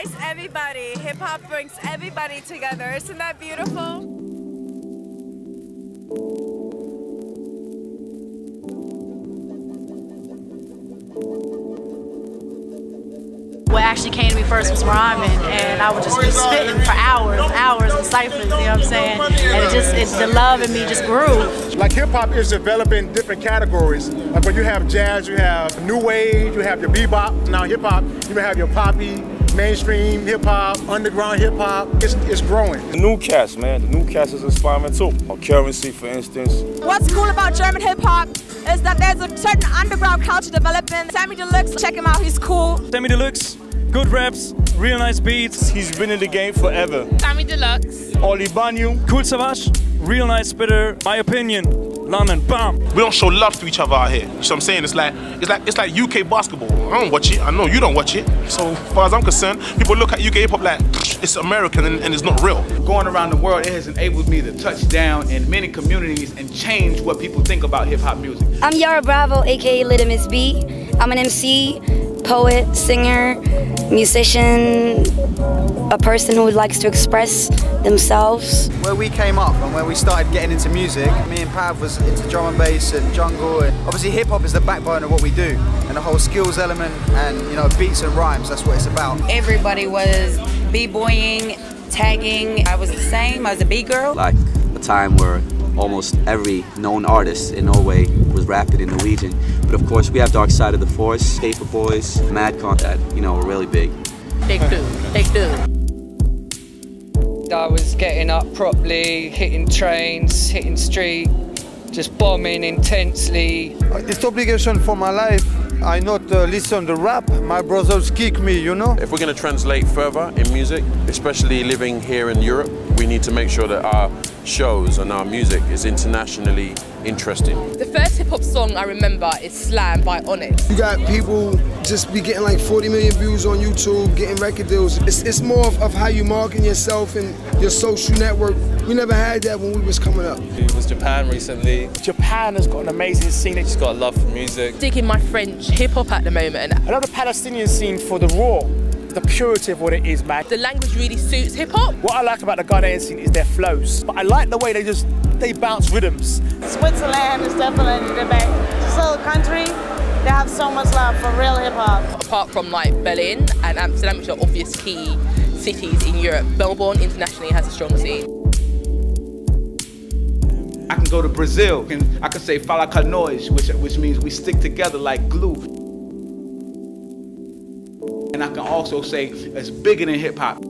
unites everybody. Hip hop brings everybody together. Isn't that beautiful? What actually came to me first was rhyming, and I would just be spitting for hours, hours in ciphers, you know what I'm saying? And it just, it, the love in me just grew. Like hip hop is developing different categories. Like when you have jazz, you have new wave, you have your bebop. Now hip hop, you may have your poppy, mainstream hip hop, underground hip hop. It's, it's growing. The new cast, man, the new cast is inspiring too. Uh, Curren$y, for instance. What's cool about German hip hop is that there's a certain underground culture developing. Samy Deluxe, check him out, he's cool. Samy Deluxe, good raps, real nice beats. He's been in the game forever. Samy Deluxe. Olli Banjo. Kool Savas, real nice spitter. My opinion, London, bam. We don't show love to each other out here. You know what I'm saying? It's like it's like it's like UK basketball. I don't watch it. I know you don't watch it. So far as I'm concerned, people look at UK hip hop like it's American and, and it's not real. Going around the world, it has enabled me to touch down in many communities and change what people think about hip hop music. I'm Yarah Bravo, aka Little Miss B. I'm an MC, poet, singer, musician, a person who likes to express themselves. Where we came up and where we started getting into music, me and Pav was into drum and bass and jungle and obviously hip hop is the backbone of what we do and the whole skills element and you know beats and rhymes, that's what it's about. Everybody was b-boying, tagging, I was the same, I was a B-girl. Like a time where almost every known artist in Norway was rapping in Norwegian. But of course, we have Dark Side of the Force, Paper Boys, Madcon that, you know, are really big. Take two, take two. I was getting up properly, hitting trains, hitting street, just bombing intensely. It's obligation for my life. I not uh, listen to rap. My brothers kick me, you know. If we're going to translate further in music, especially living here in Europe, we need to make sure that our shows and our music is internationally interesting. The first hip hop song I remember is Slam by Onyx. You got people just be getting like 40 million views on YouTube, getting record deals. It's, it's more of, of how you market yourself and your social network. We never had that when we was coming up. It was Japan recently. Japan has got an amazing scene. It's got a love for music. Digging my French hip hop at the moment. I love the Palestinian scene for the raw the purity of what it is, man. The language really suits hip hop. What I like about the Ghanaian scene is their flows, but I like the way they just they bounce rhythms. Switzerland is definitely the best. little country, they have so much love for real hip hop. Apart from like Berlin and Amsterdam, which are obvious key cities in Europe, Melbourne internationally has a strong scene. I can go to Brazil and I can say Fala Canois, which, which means we stick together like glue. And I can also say it's bigger than hip hop.